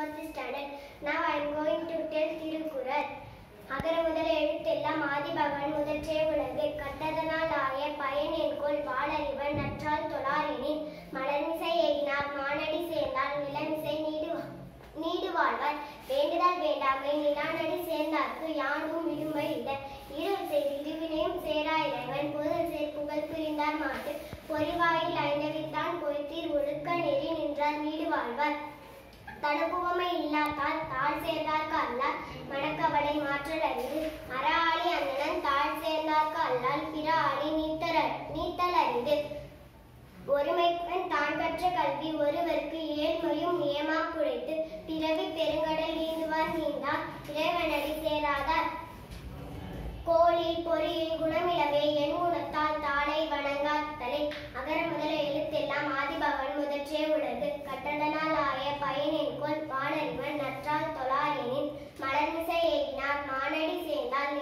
was fourth standard. Now I am going to tell Tirukural. அகர முதல எழுத்தெல்லாம் ஆதிபகவன் முதற்றே உலகு கட்டதனால் ஆய பயன் என்கொள் வாழறிவன் நற்றால் தொழாரினின். மலர்மிசை எகினார் மானடி சேர்ந்தால் நிலமிசை நீடு நீடு வாழ்வார் வேண்டுதல் வேண்டாமை நிலானடி சேர்ந்தார்க்கு யானும் விடுமை இல்லை. இருள் செய்து இருவினையும் சேரா இறைவன் பொருள் சேர் புகழ் புரிந்தார் மாட்டு. பொறிவாயில் ஐந்தவித்தான் பொய்த்தீர் ஒழுக்க நெறி நின்றார் நீடு வாழ்வார் தனுபுவமை இல்லாதால் தாழ் சேர்ந்தார்க்கு அல்லால் மனக்கவலை மாற்றல் அறிவு அற ஆளி அண்ணன் தாழ் சேர்ந்தார்க்கு அல்லால் பிற ஆளி நீத்தல் நீத்தல் அறிவு ஒருமைப்பன் தான் கற்ற கல்வி ஒருவருக்கு ஏழ்மையும் ஏமா குழைத்து பிறவி பெருங்கடல் நீந்துவார் நீந்தார். இறைவனடி சேராதார். கோழி பொறியில் குணமிலவே என் குணத்தால் தாளை வணங்காத்தலை அகர முதல எழுத்தெல்லாம் ஆதிபவன் முதற்றே உலகு கட்டதனால் ஆய பயனென்கொள் வானறிவன் நற்றால் தொழாரெனின் மலர்மிசை ஏகினார் மானடி சேர்ந்தால்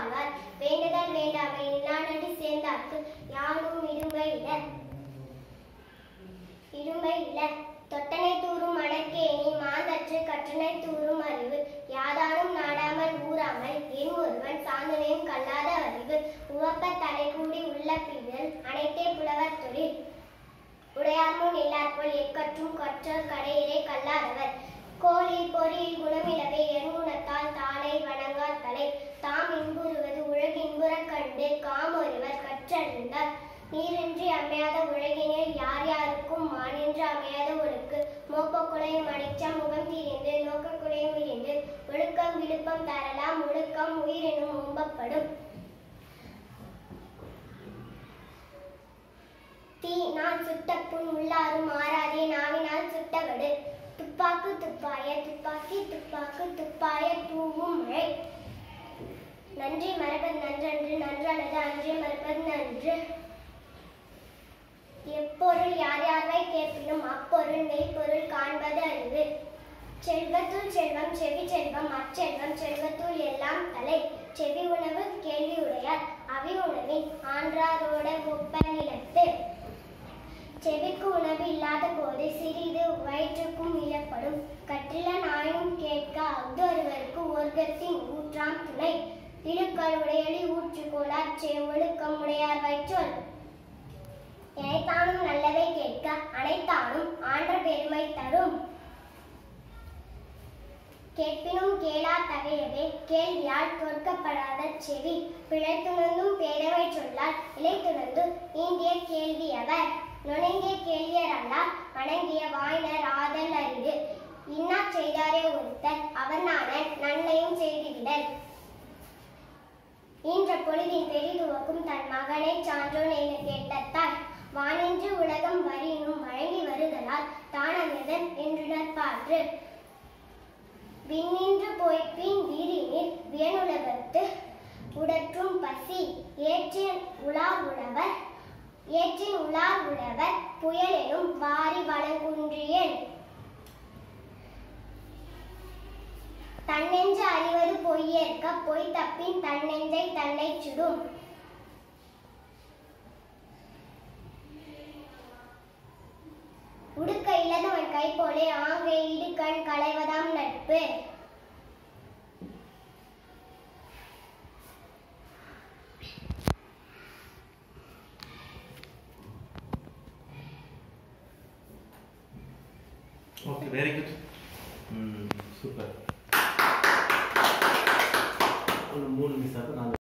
ஆனால் வேண்டுதல் வேண்டாமை. நிலானடி சேர்ந்தார்க்கு யாரும் இடும்பை இட இடும்பை இல்ல தொட்டனை தூரும் மணக்கேணி மாந்தற்று கற்றனை தூரும் அறிவு. யாதானும் நாடாமல் ஊறாமல் என் ஒருவன் சாந்தனையும் கல்லாத அறிவு. உவப்ப தலை கூடி உள்ள பின்னல் அனைத்தே புலவர் தொழில். உடையார் முன் எல்லார் போல் எக்கற்றும் கற்றோர் கடையிலே கல்லாதவர். கோழி நீரின்றி அமையாத உலகினில் யார் யாருக்கும் மானின்றி அமையாத ஒழுக்கு மோப்பக்குலையும் அடிச்சம் முகம் தீரிந்து நோக்கக்குலையும் விரிந்து ஒழுக்கம் விழுப்பம் தரலாம் ஒழுக்கம் உயிரினும் ஓம்பப்படும். தீ நான் சுட்ட புண் உள்ளாரும் மாறாதே நாவினால் சுட்டவடு. துப்பாக்கு துப்பாய துப்பாக்கி துப்பாக்கு துப்பாய தூவும் மழை. நன்றி மறப்பது நன்றன்று நன்றானது அன்றே மறப்பது நன்று எப்பொருள் யார் யாரை அப்பொருள் மெய்ப்பொருள் காண்பது அறிவு. செல்வத்துள் செல்வம் செவி செல்வம் அச்செல்வம் செல்வத்துள் எல்லாம் தலை. செவி உணவு கேள்வி உடையார். அவி உணவின் ஆன்றாரோட ஒப்ப நிலத்து. செவிக்கு உணவு இல்லாத போது சிறிது வயிற்றுக்கும் இழப்படும். கற்றில நாயும் கேட்க அஃதொருவருக்கு ஒர்க்கத்தின் ஊற்றாம் துணை. இழுக்கள் உடையடி ஊற்றுக்கோளார் செ ஒழுக்கம் உடையார் வயிற்றோல் எனைத்தானும் நல்ல கேட்க அனைத்தானும் ஆன்ற பெருமை தரும் கேட்பினும் கேளா தகையவே கேள்வியால் தோற்கப்படாத செவி பிழைத்துணர்ந்தும் பேரவை சொல்லால் இழைத்துணர்ந்து ஈண்டிய கேள்வியவர். நுழைந்திய கேள்வியர் அல்லார் வணங்கிய வாயினர் ஆதல் அறிவு இன்னா செய்தாரே ஒருத்தர் அவனான நன்மையும் செய்துவிடல். இன்ற பொழுதின் பெரிதுவக்கும் தன் மகனை சான்றோன் என கேட்டத்தால் வானின்று உலகம் வரினும் வழங்கி வருதலால் தானமிதன் என்றுணர்பாற்று விண்ணின்று போய்ப்பின் வீரினில் வியனுலகத்து உடற்றும் பசி. ஏற்றின் உலா உழவர் ஏற்றின் உலா உழவர் புயலெனும் வாரி வளங்குன்றியன் தன்னெஞ்சு அறிவது பொய்யேற்க பொய் தப்பின் தன்னெஞ்சை தன்னை சுடும். இல்லாதவன் கை போலே ஆங்கே இடுக்கண் களைவதாம் நட்பு. Okay very good super. மூணு மிஸ் ஆகும்